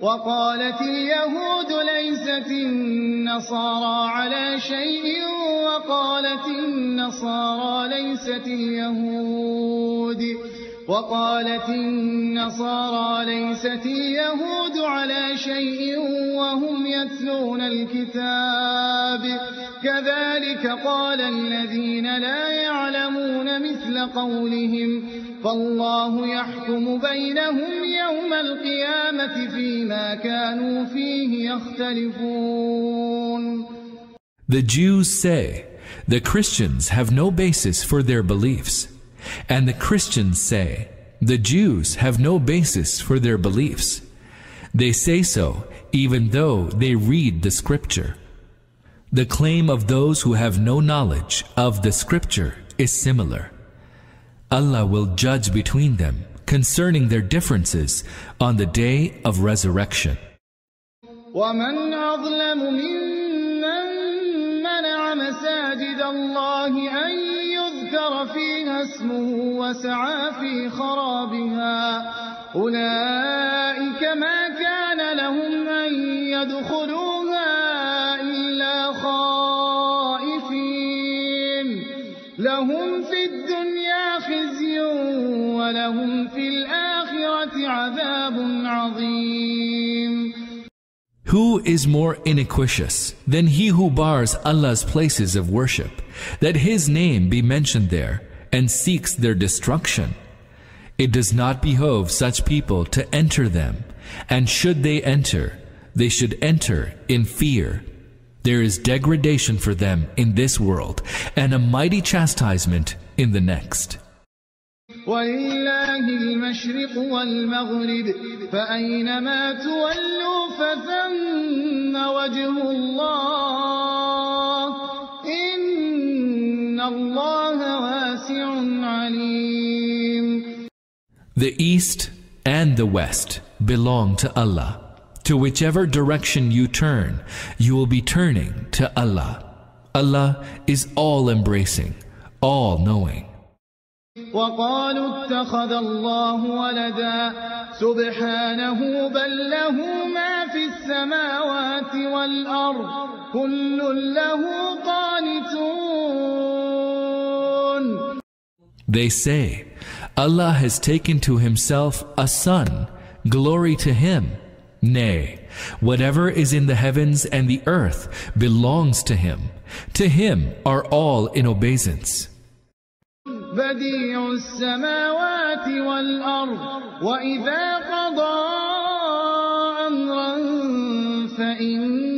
وقالت اليهود ليست النصارى على شيء وقالت النصارى ليست اليهود. وقالت النصارى ليست اليهود على شيء وهم يتلون الكتاب. كذلك قال الذين لا يعلمون مثل قولهم فالله يحكم بينهم يوم القيامة فيما كانوا فيه يختلفون The Jews say, the Christians have no basis for their beliefs. And the Christians say, the Jews have no basis for their beliefs. They say so even though they read the scripture. The claim of those who have no knowledge of the scripture is similar. Allah will judge between them concerning their differences on the day of resurrection. ومن أظلم ممن منع مساجد الله أن يذكر فيها اسمه وسعى في خرابها أولئك ما كان لهم أن يدخلوها لهم في الدنيا خزي ولهم في الآخرة عذاب عظيم Who is more iniquitous than he who bars Allah's places of worship, that his name be mentioned there, and seeks their destruction? It does not behove such people to enter them, and should they enter, they should enter in fear. There is degradation for them in this world, and a mighty chastisement in the next. ولله المشرق والمغرب فأينما تولوا فثم وجه الله إن الله واسع عليم The east and the west belong to Allah. To whichever direction you turn, you will be turning to Allah. Allah is all embracing, all knowing. وقالوا اتخذ الله ولدا سبحانه بل له ما في السماوات والأرض كل له قانتون They say, Allah has taken to himself a son, glory to him. Nay, whatever is in the heavens and the earth belongs to him. To him are all in obeisance. بديع السماوات والأرض وإذا قضى أمرا فإنما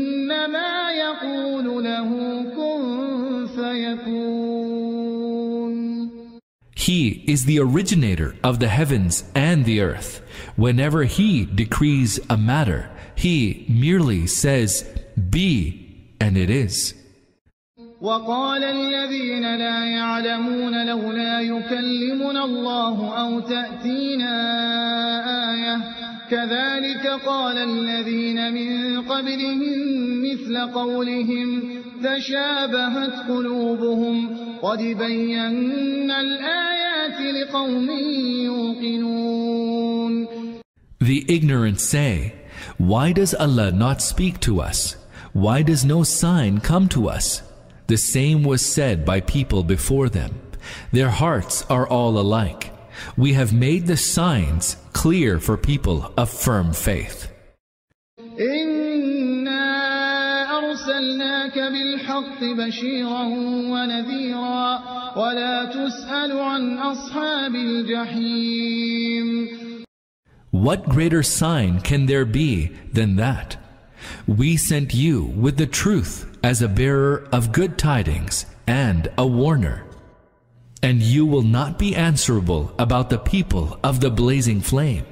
He is the originator of the heavens and the earth. Whenever He decrees a matter, He merely says, Be, and it is. وقال الذين لا يعلمون لولا يكلمنا الله أو تأتينا آية كذلك قال الذين من قبلهم مثل قولهم تشابهت قلوبهم قد بينا الآيات لقوم يوقنون the ignorant say, Why does Allah not speak to us? Why does no sign come to us? The same was said by people before them. Their hearts are all alike. We have made the signs clear for people of firm faith. أرسلناك بالحق بشيرا ونذيرا ولا تسأل عن أصحاب الجحيم What greater sign can there be than that? We sent you with the truth as a bearer of good tidings and a warner. And you will not be answerable about the people of the blazing flame.